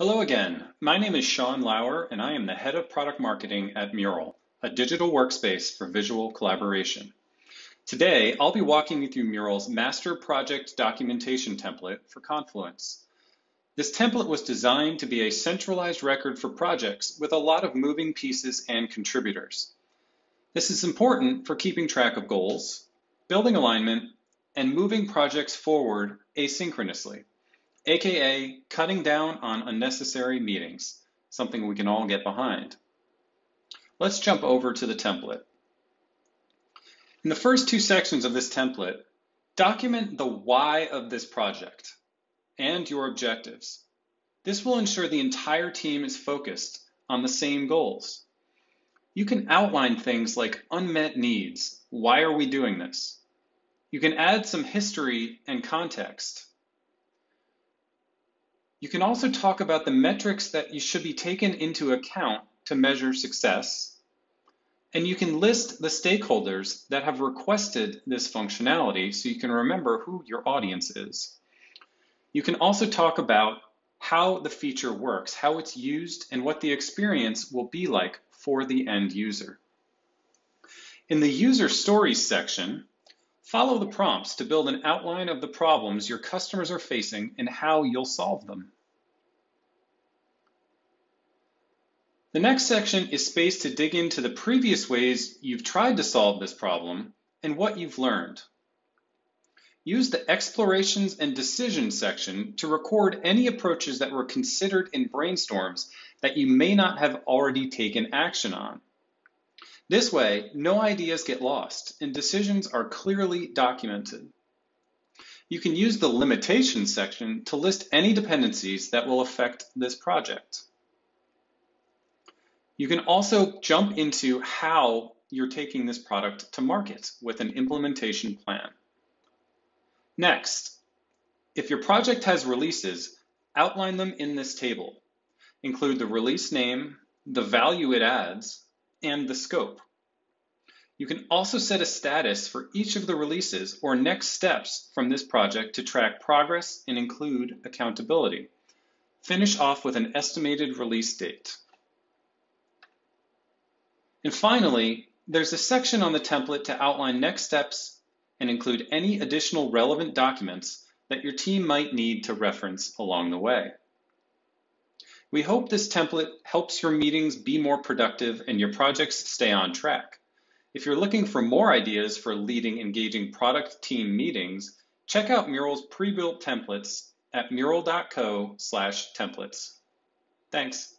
Hello again. My name is Sean Lauer, and I am the head of product marketing at Mural, a digital workspace for visual collaboration. Today, I'll be walking you through Mural's master project documentation template for Confluence. This template was designed to be a centralized record for projects with a lot of moving pieces and contributors. This is important for keeping track of goals, building alignment, and moving projects forward asynchronously aka cutting down on unnecessary meetings, something we can all get behind. Let's jump over to the template. In the first two sections of this template, document the why of this project and your objectives. This will ensure the entire team is focused on the same goals. You can outline things like unmet needs. Why are we doing this? You can add some history and context. You can also talk about the metrics that you should be taken into account to measure success. And you can list the stakeholders that have requested this functionality so you can remember who your audience is. You can also talk about how the feature works, how it's used, and what the experience will be like for the end user. In the user stories section, Follow the prompts to build an outline of the problems your customers are facing and how you'll solve them. The next section is space to dig into the previous ways you've tried to solve this problem and what you've learned. Use the explorations and decisions section to record any approaches that were considered in brainstorms that you may not have already taken action on. This way, no ideas get lost and decisions are clearly documented. You can use the limitations section to list any dependencies that will affect this project. You can also jump into how you're taking this product to market with an implementation plan. Next, if your project has releases, outline them in this table. Include the release name, the value it adds, and the scope. You can also set a status for each of the releases or next steps from this project to track progress and include accountability. Finish off with an estimated release date. And finally, there's a section on the template to outline next steps and include any additional relevant documents that your team might need to reference along the way. We hope this template helps your meetings be more productive and your projects stay on track. If you're looking for more ideas for leading engaging product team meetings, check out Mural's pre-built templates at mural.co slash templates. Thanks.